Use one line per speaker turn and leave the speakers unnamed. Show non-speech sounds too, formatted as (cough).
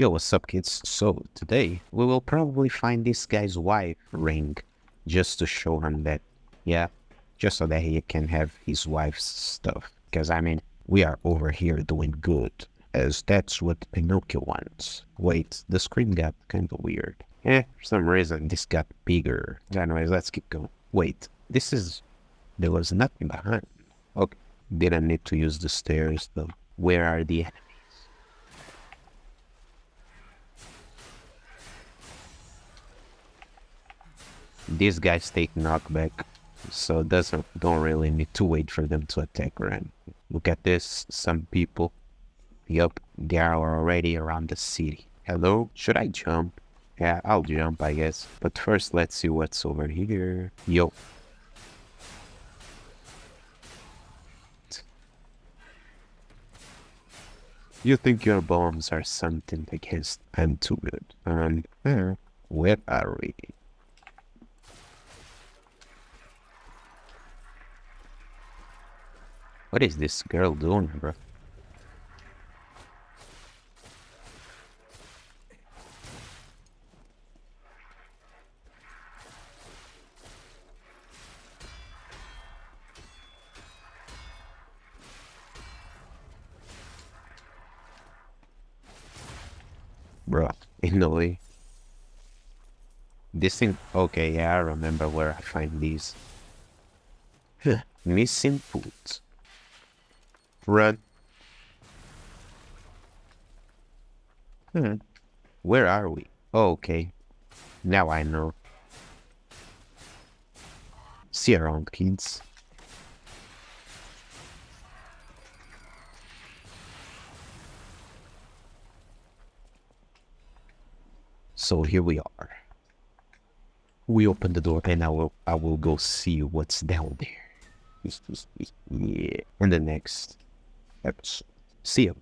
Yo, what's up, kids? So, today we will probably find this guy's wife ring just to show him that, yeah, just so that he can have his wife's stuff. Because, I mean, we are over here doing good, as that's what Pinocchio wants. Wait, the screen got kind of weird. Eh, for some reason this got bigger. Anyways, let's keep going. Wait, this is. There was nothing behind. Okay, didn't need to use the stairs though. Where are the enemies? These guys take knockback, so doesn't don't really need to wait for them to attack right? Look at this, some people. Yup, they are already around the city. Hello, should I jump? Yeah, I'll jump, I guess. But first, let's see what's over here. Yo. You think your bombs are something against I'm too good. And uh, where are we? What is this girl doing, bro? Bro, (laughs) in the way. This thing, okay, yeah, I remember where I find these. (laughs) Missing foods. Run. Hmm. Where are we? Oh, okay. Now I know. See you around, kids. So here we are. We open the door and I will I will go see what's down there. (laughs) yeah. In the next episode. See you.